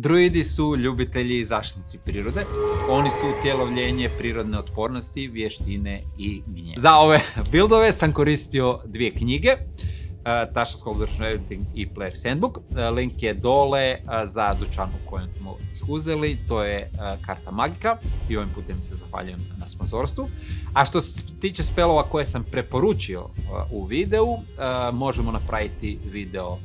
Druidi su ljubitelji i zaštitnici prirode. Oni su utjelovljenje prirodne otpornosti, vještine i gnje. Za ove buildove sam koristio dvije knjige. Tasha Scholar's Editing i Player Handbook. Uh, link je dole uh, za dućan u kojem smo ih uzeli. To je uh, karta magika i ovim putem se zahvaljujem na sponsorstvu. A što se tiče spelova koje sam preporučio u videu, možemo napraviti video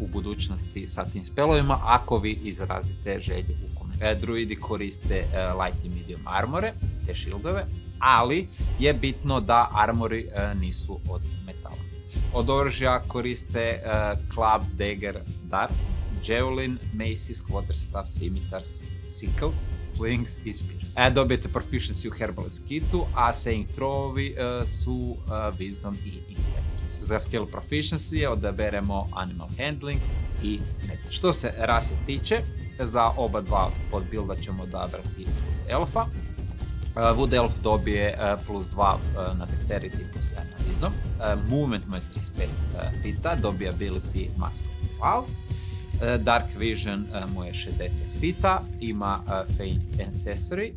u budućnosti sa tim spelovima ako vi izrazite želje u komentarima. Druidi koriste e, light i medium armore, te shieldove, ali je bitno da armori e, nisu od metala. Od oružja koriste e, club, dagger, dart, javelin, maces, quarterstaff, scimitars, sickles, slings i spears. E, dobijete proficiency u herbalist kitu, a saying throwovi su wisdom i. Za skill proficiency odaberemo animal handling i medicine. Što se rase tiče, za oba dva pod builda ćemo odabrati elfa. Uh, Wood Elf dobije uh, plus 2 uh, na dexterity plus 1 na wisdom. Movement mu je 35 fita, dobije ability Mask Wow. Dark Vision mu je 60 fita, ima Faint Ancestry,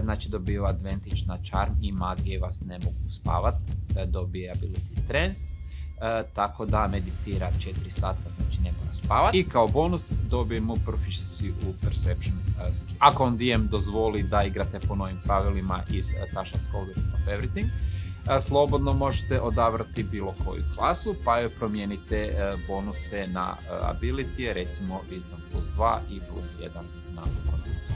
znači dobiva advantage na charm i magije vas ne mogu spavat, dobije ability Trance, tako da medicira 4 sata, znači ne mora spavati. I kao bonus dobijemo proficiency u Perception skill. Ako vam DM dozvoli da igrate po novim pravilima iz Tasha Scholar of Everything, slobodno možete odabrati bilo koju klasu, pa joj promijenite bonuse na ability, recimo Wisdom plus 2 i plus 1 na Constitution.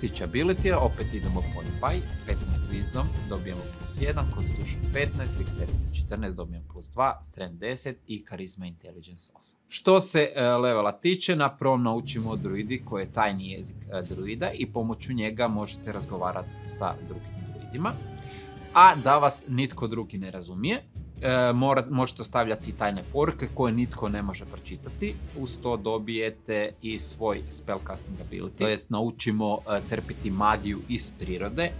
Siege ability, opet idemo po by, 15 wisdom, dobijemo plus 1, constitution 15, dexterity 14, dobijemo plus 2, strength 10 i charisma intelligence 8. Što se uh, levela tiče, na prvom naučimo druidi koji je tajni jezik uh, druida i pomoću njega možete razgovarati sa drugim druidima. A da vas nitko drugi ne razumije, e, mora, možete ostavljati tajne poruke koje nitko ne može pročitati. Uz to dobijete i svoj spellcasting ability, to jest naučimo e, crpiti magiju iz prirode.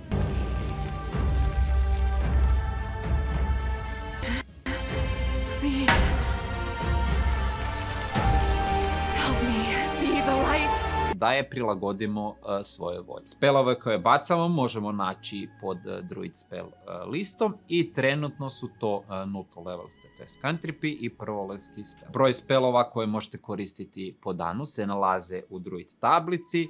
Da je prilagodimo uh, svojoj volji. Spelove koje bacamo možemo naći pod uh, Druid spell uh, listom i trenutno su to nuto level to je cantripy i prvoleski spell. Broj spelova koje možete koristiti po danu se nalaze u Druid tablici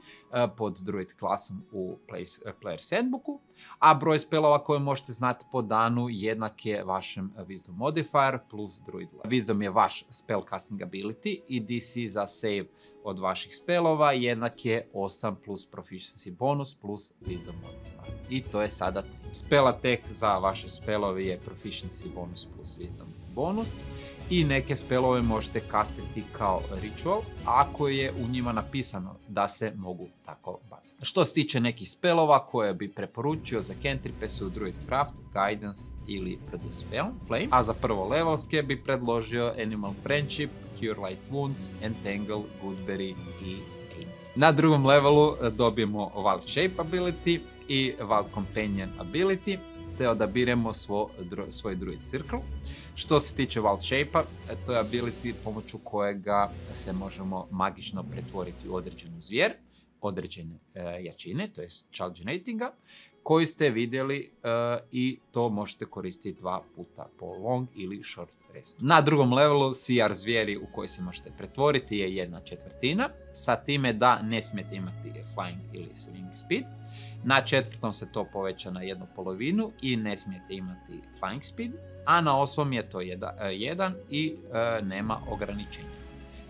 pod Druid klasom u place, Player's Handbooku, a broj spelova koje možete znati po danu jednak je vašem Wisdom modifier plus Druid. Wisdom je vaš spell casting ability i DC za save od vaših spelova jednak je 8 plus proficiency bonus plus wisdom modifier. I to je sada 3. Spell attack za vaše spelove je proficiency bonus plus wisdom bonus i neke spelove možete kastiti kao ritual ako je u njima napisano da se mogu tako bacati. Što se tiče nekih spelova koje bi preporučio za cantripe su Druid Craft, Guidance ili Produce Flame, a za prvo levelske bi predložio Animal Friendship, Cure Light Wounds, Entangle, Goodberry i Aid. Na drugom levelu dobijemo Wild Shape ability i Wild Companion ability, te odabiremo svo, dru, svoj Druid Circle. Što se tiče Wild Shape-a, to je ability pomoću kojega se možemo magično pretvoriti u određenu zvijer, određene e, jačine, to je Chalgenatinga, koju ste vidjeli e, i to možete koristiti dva puta po long ili short rest. Na drugom levelu CR zvijeri u koji se možete pretvoriti je jedna četvrtina, sa time da ne smijete imati flying ili swing speed. Na četvrtom se to poveća na jednu polovinu i ne smijete imati flying speed, a na osmom je to jedan, jedan i e, nema ograničenja.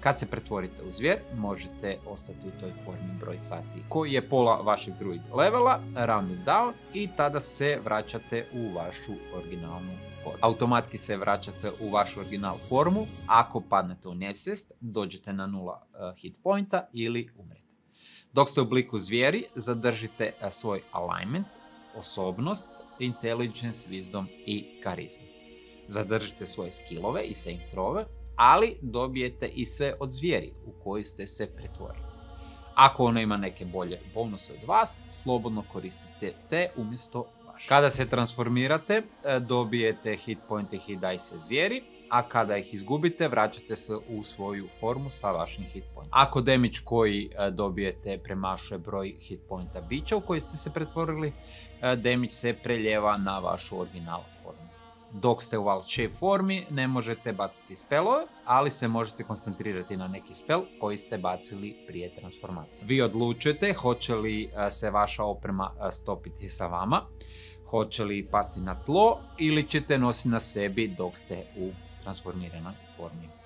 Kad se pretvorite u zvijer, možete ostati u toj formi broj sati koji je pola vašeg druid levela, round it down i tada se vraćate u vašu originalnu formu. Automatski se vraćate u vašu original formu, ako padnete u nesvijest, dođete na nula uh, hit pointa ili umrete. Dok ste u obliku zvijeri, zadržite uh, svoj alignment, osobnost, intelligence, wisdom i karizmu. Zadržite svoje skillove i save trove, ali dobijete i sve od zvijeri u koji ste se pretvorili. Ako ono ima neke bolje bonuse od vas, slobodno koristite te umjesto vaše. Kada se transformirate, dobijete hit point i hit dice zvijeri, a kada ih izgubite, vraćate se u svoju formu sa vašim hit point. point. Ako damage koji e, dobijete premašuje broj hit pointa bića u koji ste se pretvorili, e, damage se preljeva na vašu originalnu formu. Dok ste u Wild Shape formi ne možete baciti spelove, ali se možete koncentrirati na neki spel koji ste bacili prije transformacije. Vi odlučujete hoće li e, se vaša oprema stopiti sa vama, hoće li pasti na tlo ili ćete nositi na sebi dok ste u transformiranoj formi.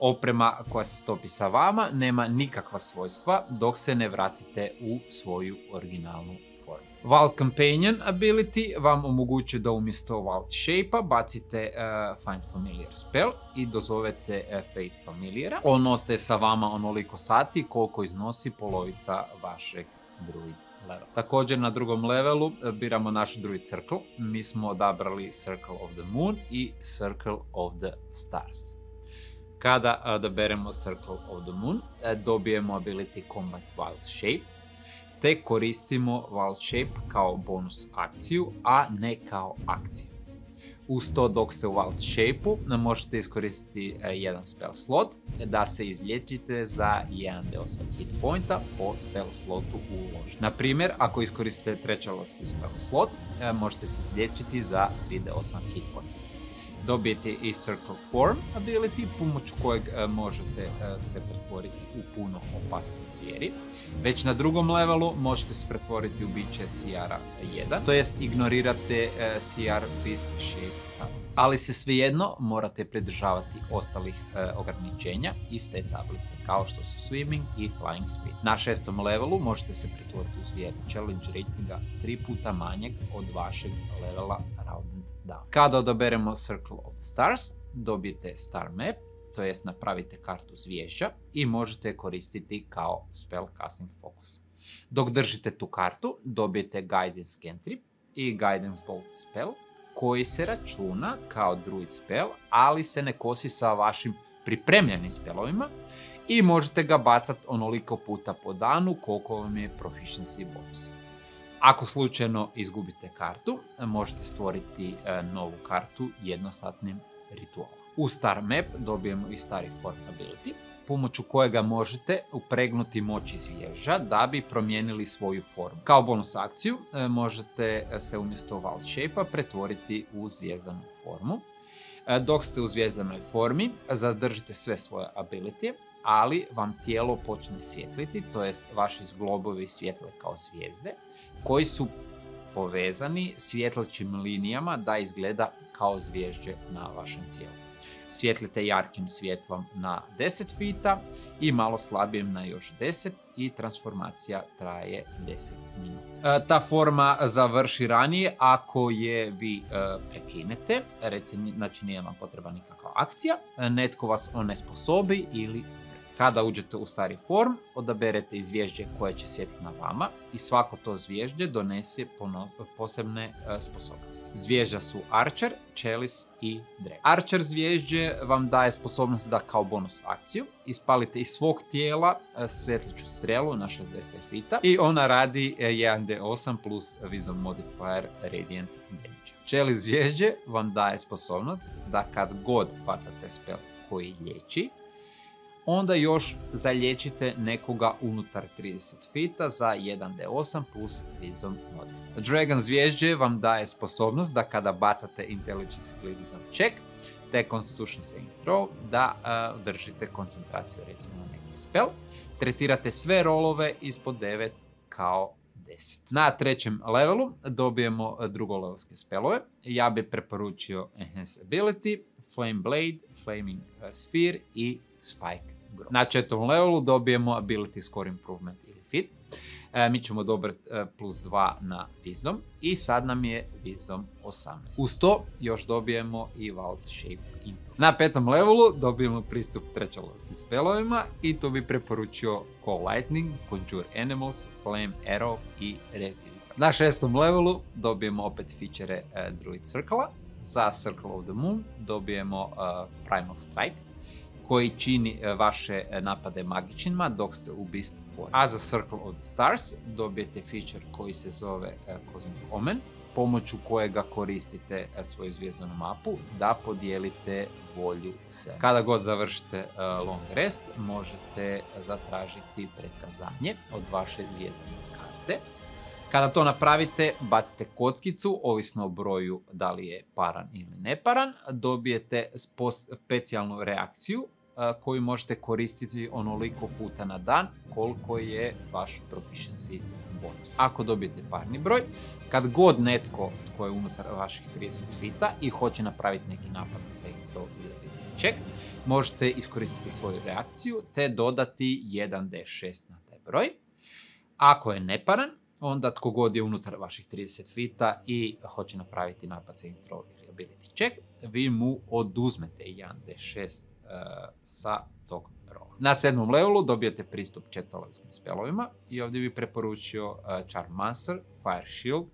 Oprema koja se stopi sa vama nema nikakva svojstva dok se ne vratite u svoju originalnu formu. Wild Companion ability vam omogućuje da umjesto Wild Shape-a bacite uh, Find Familiar spell i dozovete uh, Fate Familiara. On ostaje sa vama onoliko sati koliko iznosi polovica vašeg druid level. Također na drugom levelu uh, biramo naš druid circle. Mi smo odabrali Circle of the Moon i Circle of the Stars. Kada odaberemo Circle of the Moon, dobijemo ability Combat Wild Shape, te koristimo Wild Shape kao bonus akciju, a ne kao akciju. Uz to dok ste u Wild Shape-u možete iskoristiti jedan spell slot da se izliječite za 1d8 hit pointa po spell slotu uložen. Na primjer, ako iskoristite trećalosti spell slot, možete se izliječiti za 3d8 hit pointa dobijete i Circle Form ability, pomoću kojeg možete se pretvoriti u puno opasne zvijeri. Već na drugom levelu možete se pretvoriti u biće CR 1, to jest ignorirate CR Beast Shape ali se svejedno morate pridržavati ostalih ograničenja iz te tablice, kao što su Swimming i Flying Speed. Na šestom levelu možete se pretvoriti u zvijer challenge ratinga tri puta manjeg od vašeg levela Down. Kada odaberemo Circle of the Stars, dobijete Star Map, to jest napravite kartu zviješća i možete je koristiti kao spell casting focus. Dok držite tu kartu, dobijete Guidance Cantrip i Guidance Bolt spell, koji se računa kao druid spell, ali se ne kosi sa vašim pripremljenim spellovima i možete ga bacati onoliko puta po danu koliko vam je proficiency bonus. Ako slučajno izgubite kartu, možete stvoriti novu kartu jednostatnim ritualom. U Star Map dobijemo i Stari Form Ability, pomoću kojega možete upregnuti moć iz vježa da bi promijenili svoju formu. Kao bonus akciju možete se umjesto Wild Shape-a pretvoriti u zvijezdanu formu. Dok ste u zvijezdanoj formi, zadržite sve svoje ability, ali vam tijelo počne svjetliti, to jest vaši zglobovi svjetle kao zvijezde, koji su povezani svjetlećim linijama da izgleda kao zvježđe na vašem tijelu. Svjetlite jarkim svjetlom na 10 fita i malo slabijem na još 10 i transformacija traje 10 minuta. ta forma završi ranije ako je vi prekinete, recimo, znači nije vam potreba nikakva akcija, netko vas onesposobi ili kada uđete u stari form, odaberete izvježđe koje će svjetiti na vama i svako to zvježđe donese posebne e, sposobnosti. Zvježđa su Archer, Chalice i Drake. Archer zvježđe vam daje sposobnost da kao bonus akciju ispalite iz svog tijela e, svjetliću strelu na 60 fita i ona radi 1d8 e, plus Wisdom Modifier Radiant Damage. Chalice zvježđe vam daje sposobnost da kad god bacate spell koji liječi, onda još zalječite nekoga unutar 30 fita za 1d8 plus Wisdom modifier. Dragon zvježđe vam daje sposobnost da kada bacate Intelligence Wisdom check, te Constitution saving throw, da uh, držite koncentraciju recimo na neki spell. Tretirate sve rolove ispod 9 kao 10. Na trećem levelu dobijemo drugolevelske spelove. Ja bih preporučio Enhance Ability, Flame Blade, Flaming Sphere i Spike Growth. Na četvrtom levelu dobijemo Ability Score Improvement ili Fit. E, mi ćemo dobiti e, plus 2 na Wisdom i sad nam je Wisdom 18. Uz to još dobijemo i Wild Shape Improve. Na petom levelu dobijemo pristup trećolovskim spelovima i tu bi preporučio Call Lightning, Conjure Animals, Flame Arrow i Revive. Na šestom levelu dobijemo opet feature e, Druid Circle-a. Za Circle of the Moon dobijemo Primal Strike, koji čini e, vaše e, napade magičnima dok ste u Beast form. A za Circle of the Stars dobijete feature koji se zove e, Cosmic Omen, pomoću kojega koristite svoju zvijezdanu mapu da podijelite volju sve. Kada god završite long rest, možete zatražiti pretkazanje od vaše zvijezdane karte. Kada to napravite, bacite kockicu, ovisno o broju da li je paran ili neparan, dobijete specijalnu reakciju koju možete koristiti onoliko puta na dan koliko je vaš proficiency bonus. Ako dobijete parni broj, kad god netko tko je unutar vaših 30 fita i hoće napraviti neki napad na sektor ili check, možete iskoristiti svoju reakciju te dodati 1d6 na taj broj. Ako je neparan, onda tko god je unutar vaših 30 fita i hoće napraviti napad sa intro ili ability check, vi mu oduzmete 1d6 uh, sa tog rola. Na sedmom levelu dobijete pristup četolevskim spelovima i ovdje bi preporučio uh, Charmancer, Fire Shield,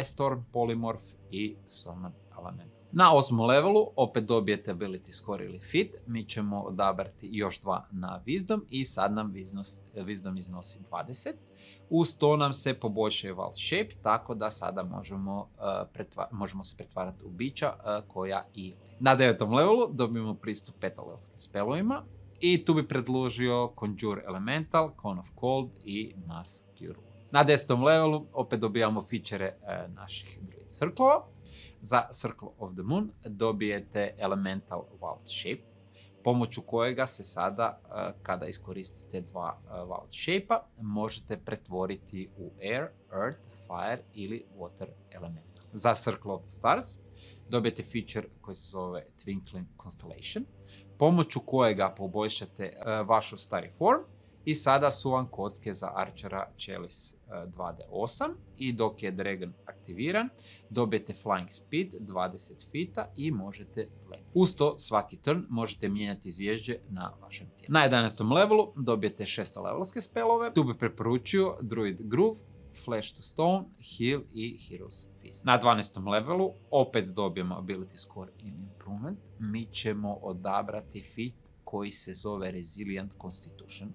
Ice Storm, Polymorph i Summon Element. Na osmom levelu opet dobijete Ability Score ili Fit. Mi ćemo odabrati još dva na Wisdom i sad nam Wisdom iznosi 20. Uz to nam se poboljšuje Val Shape, tako da sada možemo, uh, možemo se pretvarati u bića uh, koja i... Na devetom levelu dobijemo pristup petolevskim spelovima i tu bi predložio Conjure Elemental, Cone of Cold i Mass Pure Na desetom levelu opet dobijamo fičere uh, naših druid cirklova. Za Circle of the Moon dobijete Elemental Wild Shape, pomoću kojega se sada, e, kada iskoristite dva e, Wild Shape-a, možete pretvoriti u Air, Earth, Fire ili Water Elemental. Za Circle of the Stars dobijete feature koji se zove Twinkling Constellation, pomoću kojega poboljšate e, vašu stari form i sada su vam kocke za Archera Chalice 2D8 i dok je Dragon aktiviran, dobijete Flying Speed 20 fita i možete letiti. Uz to svaki turn možete mijenjati zvježđe na vašem tijelu. Na 11. levelu dobijete 600 levelske spelove. Tu bi preporučio Druid Groove, Flash to Stone, Heal i Heroes Fist. Na 12. levelu opet dobijemo Ability Score in Improvement. Mi ćemo odabrati fit koji se zove Resilient Constitution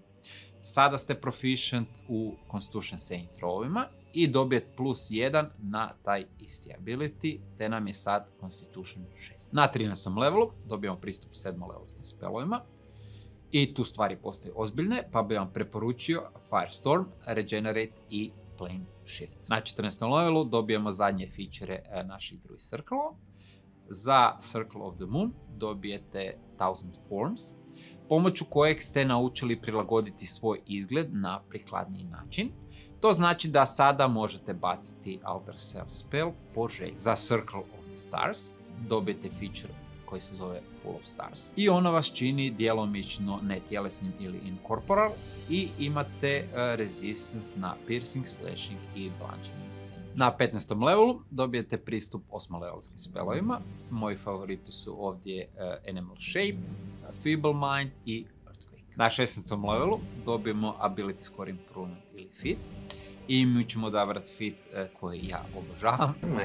Sada ste proficient u Constitution Saving throwovima i dobijete plus 1 na taj isti ability, te nam je sad Constitution 6. Na 13. levelu dobijamo pristup 7 levelskim spelovima i tu stvari postaju ozbiljne, pa bi vam preporučio Firestorm, Regenerate i Plane Shift. Na 14. levelu dobijemo zadnje fičere e, naših drugih circle Za Circle of the Moon dobijete Thousand Forms, pomoću kojeg ste naučili prilagoditi svoj izgled na prikladniji način. To znači da sada možete baciti Alter Self Spell po želji. Za Circle of the Stars dobijete feature koji se zove Full of Stars. I ono vas čini djelomično netjelesnim ili incorporal i imate uh, resistance na piercing, slashing i bludgeoning. Na 15. levelu dobijete pristup 8 levelskim spelovima. Moji favoriti su ovdje uh, Animal Shape, Feeble Mind i Earthquake. Na 16. levelu dobijemo Ability Score Improvement ili Fit. I mi ćemo odabrati fit uh, koji ja obožavam. No,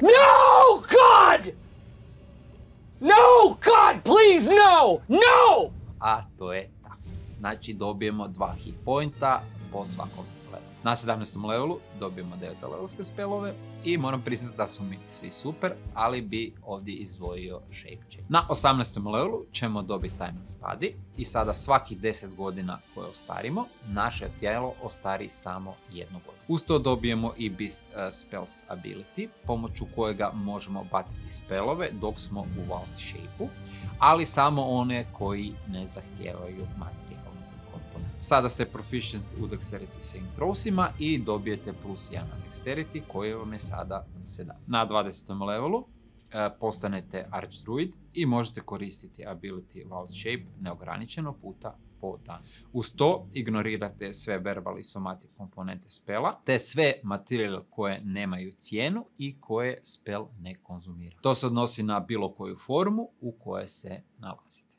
God! No, God, please, no! No! A to je Tough. Znači dobijemo dva hit pointa po svakom na 17. levelu dobijemo 9 levelske spelove i moram priznati da su mi svi super, ali bi ovdje izvojio Shape. Na 18. levelu ćemo dobiti Timeless Body i sada svakih 10 godina koje ostarimo, naše tijelo ostari samo jednu godinu. Uz to dobijemo i Beast uh, Spells Ability, pomoću kojega možemo baciti spelove dok smo u Wild Shape-u, ali samo one koji ne zahtijevaju materiju. Sada ste proficient u dexterity saving throwsima i dobijete plus 1 na dexterity koji vam je sada 7. Na 20. levelu e, postanete Archdruid i možete koristiti ability Wild Shape neograničeno puta po dan. Uz to ignorirate sve verbal i somatic komponente spela, te sve materijal koje nemaju cijenu i koje spel ne konzumira. To se odnosi na bilo koju formu u kojoj se nalazite.